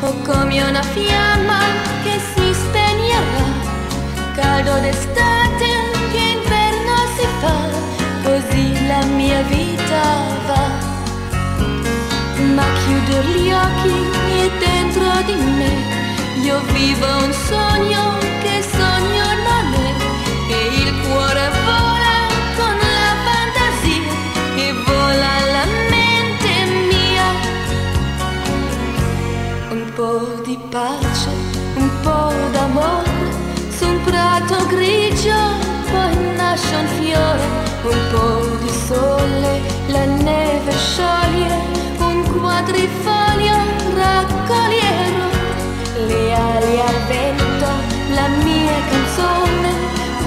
o come una fiamma che si spegnerà, caldo d'estate che inverno si fa, così la mia vita va. Ma chiudo gli occhi e dentro di me io vivo un sogno che sogno po' di pace, un po' d'amore su un prato grigio, poi nasce un fiore, un po' di sole, la neve scioglie un quadrifoglio raccogliero, le ali al vento, la mia canzone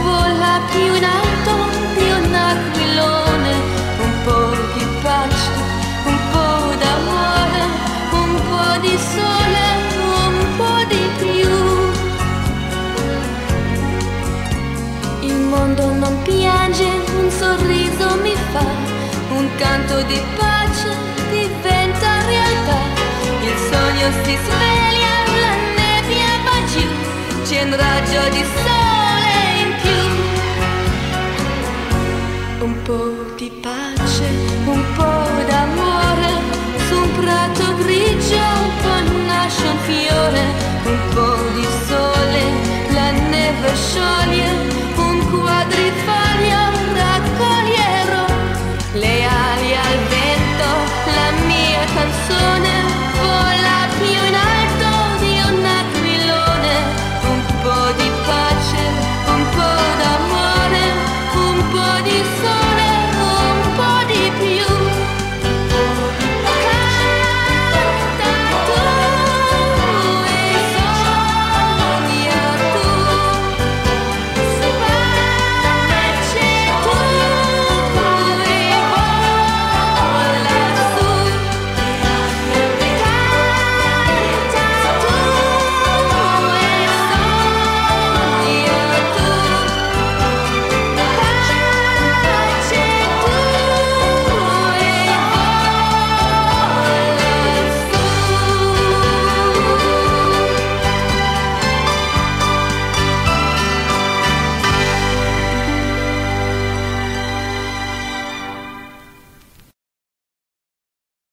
vola più in alto di un aquilone, un po' di pace, un po' d'amore, un po' di sole, canto di pace diventa realtà. Il sogno si sveglia, la nebbia va giù, c'è un raggio di sole